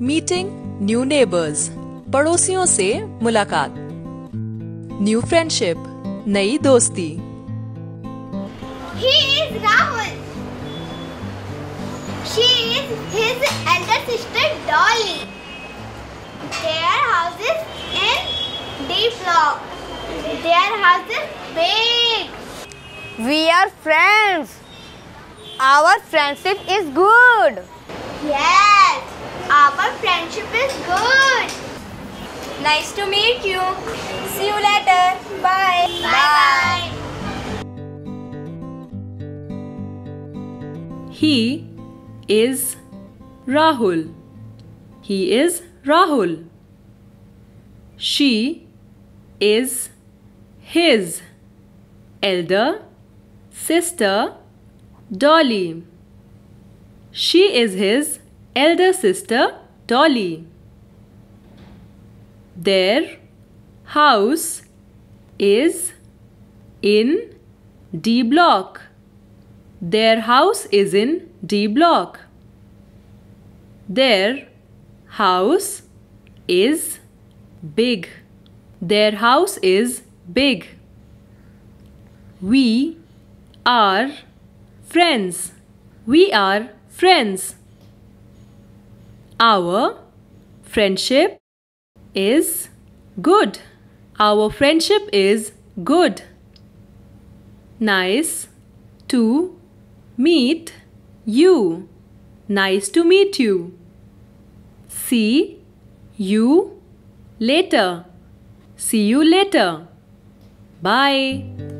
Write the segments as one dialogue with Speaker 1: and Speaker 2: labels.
Speaker 1: Meeting new neighbours पड़ोसियों से मुलाकात न्यू फ्रेंडशिप नई दोस्ती
Speaker 2: He is Rahul. She is his elder sister Dolly. Their house is in D block. Their house is big.
Speaker 3: We are friends. Our friendship is good.
Speaker 2: Yes, our friendship is good.
Speaker 3: Nice to meet you. See you later. Bye.
Speaker 2: Bye.
Speaker 1: He is Rahul. He is Rahul. She is his elder sister Dolly. She is his elder sister Dolly. Their house is in D block. Their house is in D block. Their house is big. Their house is big. We are friends. We are friends. Our friendship is good. Our friendship is good. Nice to meet you. Nice to meet you. See you later. See you later. Bye.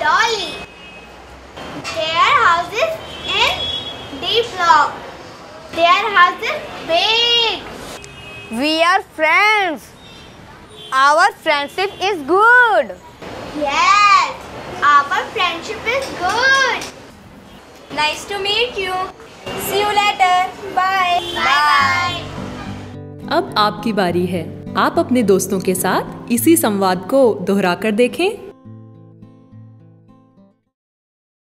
Speaker 2: Dolly. Their house is in D block. Their house is big.
Speaker 3: We are friends. Our friendship is good.
Speaker 2: Yes, our friendship is good.
Speaker 3: Nice to meet you. See you later. Bye. Bye.
Speaker 2: bye.
Speaker 1: अब आपकी बारी है आप अपने दोस्तों के साथ इसी संवाद को दोहरा कर देखें